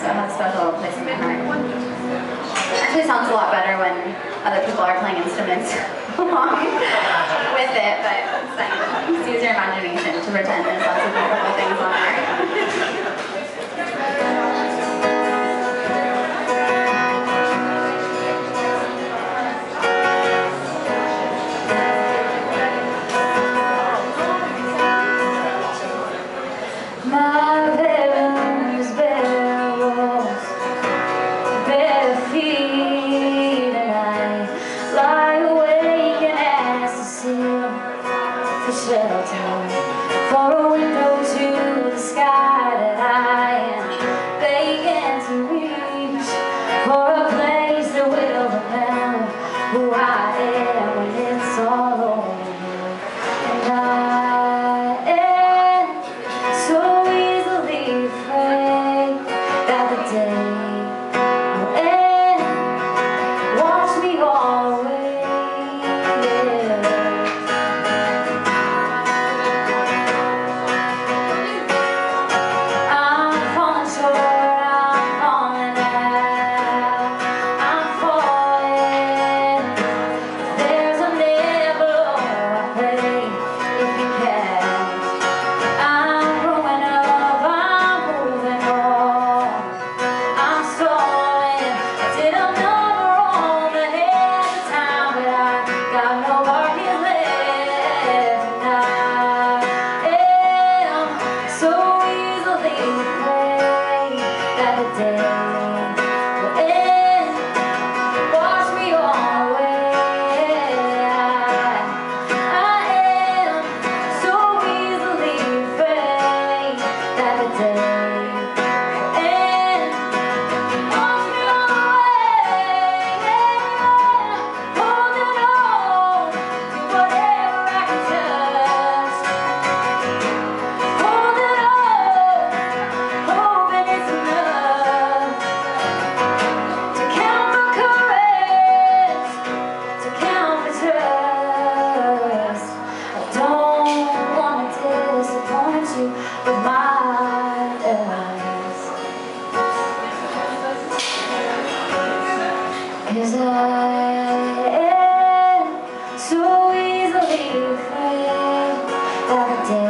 so it a special place in my heart. Actually sounds a lot better when other people are playing instruments along with it, but it's, like, use your imagination to pretend day. Cause I am so easily afraid of the